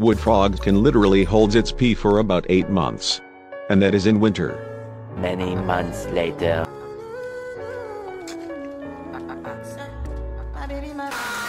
Wood frog can literally hold its pee for about 8 months. And that is in winter. Many months later.